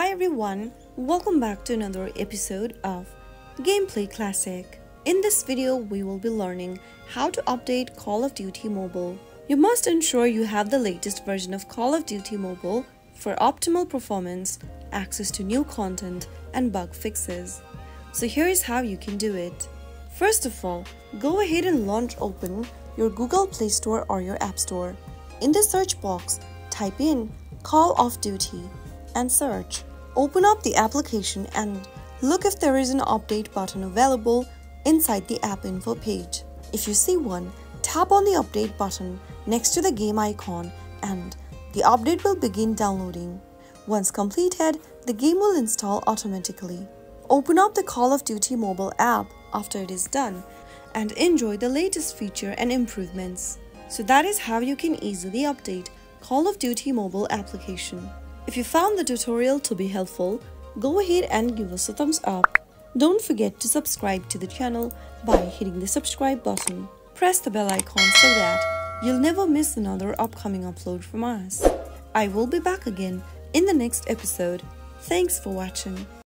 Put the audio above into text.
Hi everyone, welcome back to another episode of Gameplay Classic. In this video, we will be learning how to update Call of Duty Mobile. You must ensure you have the latest version of Call of Duty Mobile for optimal performance, access to new content, and bug fixes. So here is how you can do it. First of all, go ahead and launch open your Google Play Store or your App Store. In the search box, type in Call of Duty and search. Open up the application and look if there is an update button available inside the app info page. If you see one, tap on the update button next to the game icon and the update will begin downloading. Once completed, the game will install automatically. Open up the Call of Duty mobile app after it is done and enjoy the latest feature and improvements. So that is how you can easily update Call of Duty mobile application. If you found the tutorial to be helpful, go ahead and give us a thumbs up. Don't forget to subscribe to the channel by hitting the subscribe button. Press the bell icon so that you'll never miss another upcoming upload from us. I will be back again in the next episode. Thanks for watching.